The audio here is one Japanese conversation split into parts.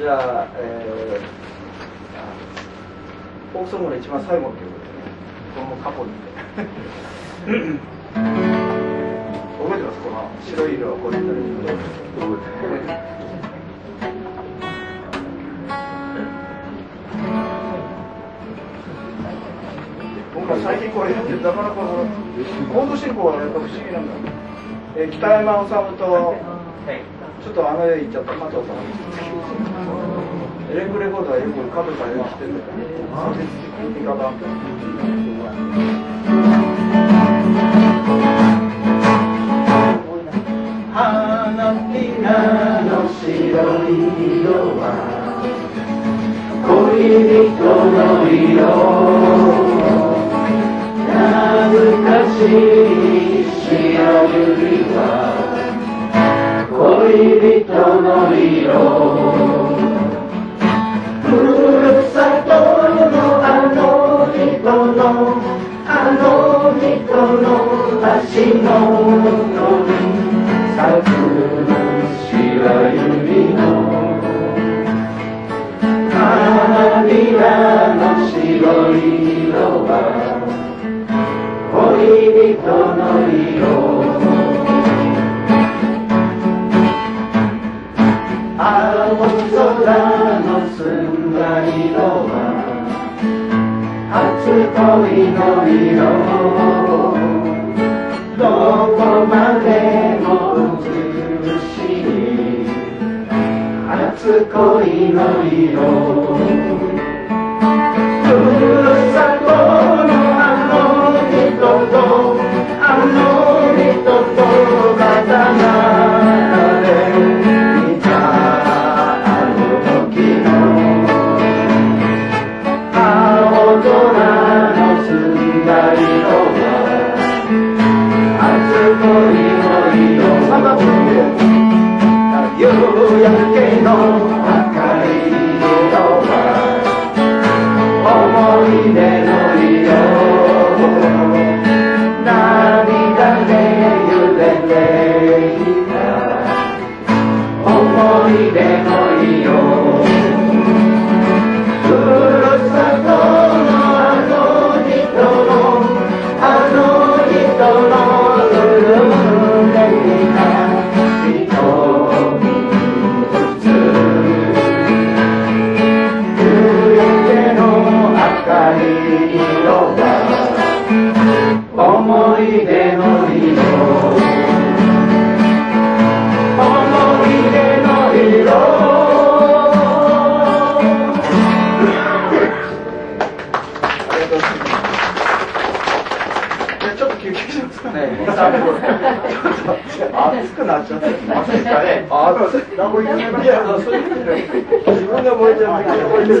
じゃあ、えー、フォークソングの一番最後っていうことでね、この過去に。覚えてますこの白い色はこういった色。覚えて僕は最近これ読んで、なかなかこの、コード進行はやっぱ不思議なんだ。えー、北山治と、ちょっとあの世行っちゃった加藤さん。エレングレコードはよく加藤さんやってるかが花びらの白い色は恋人の色。懐かしい恋人の色。ふるさとのあの人のあの人の足のに。咲く白百合の花びらの白い色は恋人の色。恋の色揺れていた休憩しますかね。ちょっと暑くなっちゃって。暑いですかね。あ、熱い。何も言えない。いや、そういう意味じゃない自分が燃えちゃう。燃えてる。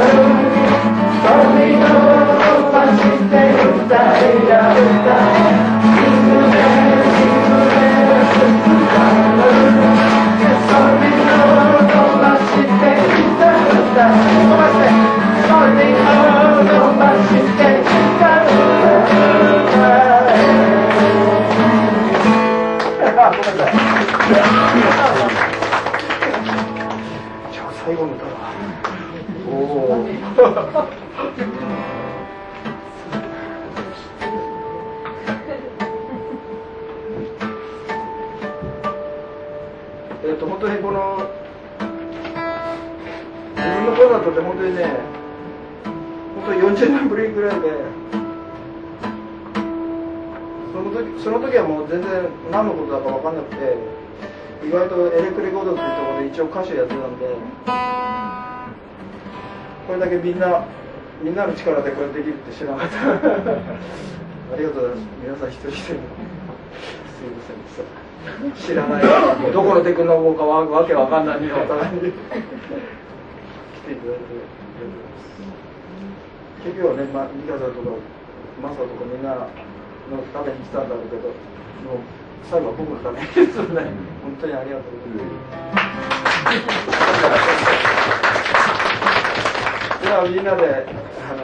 お。えっと本当にこの自分の声だとって本当にね本当に40年ぶりぐらいでその時その時はもう全然何のことだか分かんなくて意外とエレクリゴードっていうところで一応歌手やってたんでこれだけみんなみんなの力でこれできるって知らなかった。ありがとうございます。皆さん一人一人すいませんでした。知らない。どこのテクノボかわわけわかんない。お互いに来ていただいて。ありがとうございます結局はね、ま、ミカさんとかマサとかみんなのために来たんだろうけどもう最後は僕のためですよね。本当にありがとうございます。ではみんなであの